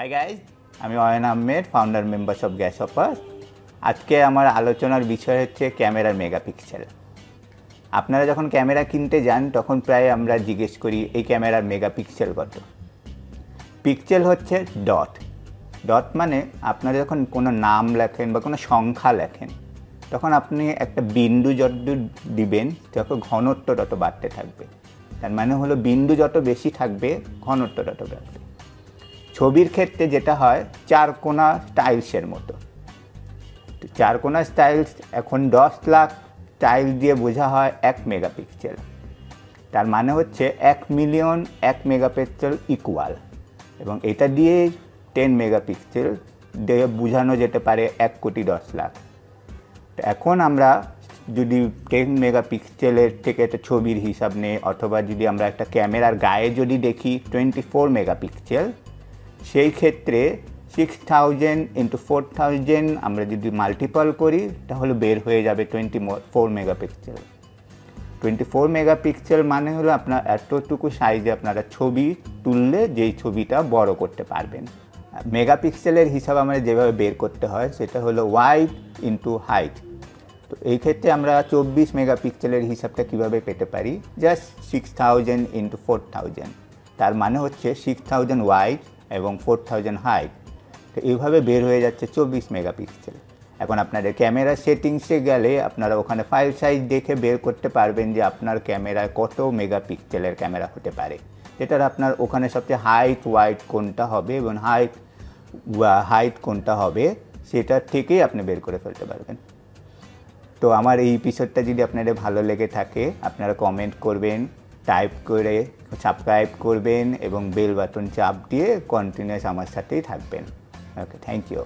High guys আমি Ayan Ahmed founder members of gas offer আজকে আমার আলোচনার বিষয় হচ্ছে ক্যামেরার মেগাপিক্সেল। আপনারা যখন ক্যামেরা কিনতে যান, তখন প্রায় আমরা জিজ্ঞেস করি, এই ক্যামেরার মেগাপিক্সেল কত? পিক্সেল হচ্ছে ডট ডট মানে আপনারা যখন কোনো নাম লেখেন বা কোনো সংখ্যা লেখেন, তখন আপনি একটা বিন্দু যত দিবেন, তত ঘনত্ব তত বাড়তে থাকবে। তার মানে হলো বিন্দু যত বেশি থাকবে, ঘনত্ব তত বাড়বে। ছবির ক্ষেত্রে যেটা হয়, চার কোনা টাইলসের মতো। চার কোনা টাইলস, এখন দশ লাখ টাইল দিয়ে বোঝা হয় এক মেগাপিক্সেল। তার মানে হচ্ছে এক মিলিয়ন এক মেগাপিক্সেল ইকুয়াল এবং এটা দিয়ে টেন মেগাপিক্সেল দিয়ে বোঝানো যেতে পারে এক কোটি দশ লাখ। তো এখন আমরা যদি টেন মেগাপিক্সেলের থেকে একটা ছবির হিসাব নেই, অথবা যদি আমরা একটা ক্যামেরার গায়ে যদি দেখি টোয়েন্টি ফোর মেগাপিক্সেল সেই ক্ষেত্রে six thousand into four thousand আমরা যদি মাল্টিপল করি, তাহলে বের হয়ে যাবে twenty four megapixel twenty four megapixel মানে হলো আপনার এতটুকু সাইজে আপনারা ছবি তুললে যেই ছবিটা বড় করতে পারবেন। মেগাপিক্সেলের হিসাব আমরা যেভাবে বের করতে হয়, সেটা হলো ওয়াইড ইন্টু হাইট তো এই ক্ষেত্রে আমরা চব্বিশ মেগাপিক্সেলের হিসাবটা কীভাবে পেতে পারি? Just six thousand into four thousand তার মানে হচ্ছে সিক্স থাউজেন্ড ওয়াইড এবং ফোর থাউজেন্ড হাইট তো এইভাবে বের হয়ে যাচ্ছে চব্বিশ মেগাপিক্সেল। এখন আপনাদের ক্যামেরা সেটিংসে গেলে আপনারা ওখানে ফাইল সাইজ দেখে বের করতে পারবেন যে আপনার ক্যামেরায় কত মেগাপিক্সেলের ক্যামেরা হতে পারে। যেটার আপনার ওখানে সবচেয়ে হাইট ওয়াইড কোনটা হবে এবং হাইট হাইট কোনটা হবে সেটার থেকেই আপনি বের করে ফেলতে পারবেন। তো আমার এই এপিসোডটা যদি আপনাদের ভালো লেগে থাকে, আপনারা কমেন্ট করবেন টাইপ করে সাবস্ক্রাইব করবেন এবং বেল বাটন চাপ দিয়ে কন্টিনিউয়াস আমার সাথেই থাকবেন। Okay thank you